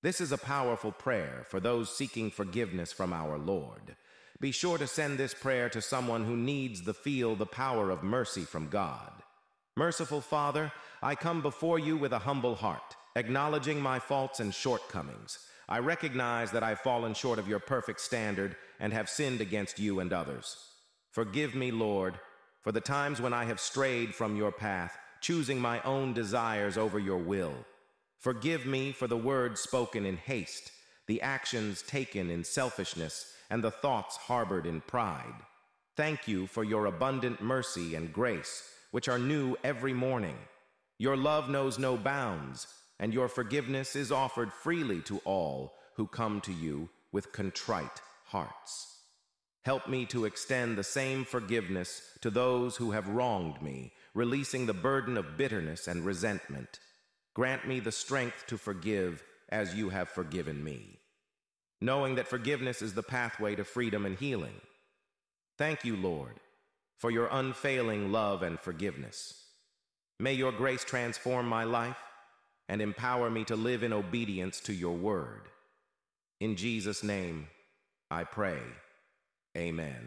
This is a powerful prayer for those seeking forgiveness from our Lord. Be sure to send this prayer to someone who needs to feel the power of mercy from God. Merciful Father, I come before you with a humble heart, acknowledging my faults and shortcomings. I recognize that I've fallen short of your perfect standard and have sinned against you and others. Forgive me, Lord, for the times when I have strayed from your path, choosing my own desires over your will. Forgive me for the words spoken in haste, the actions taken in selfishness, and the thoughts harbored in pride. Thank you for your abundant mercy and grace, which are new every morning. Your love knows no bounds, and your forgiveness is offered freely to all who come to you with contrite hearts. Help me to extend the same forgiveness to those who have wronged me, releasing the burden of bitterness and resentment. Grant me the strength to forgive as you have forgiven me, knowing that forgiveness is the pathway to freedom and healing. Thank you, Lord, for your unfailing love and forgiveness. May your grace transform my life and empower me to live in obedience to your word. In Jesus' name, I pray. Amen.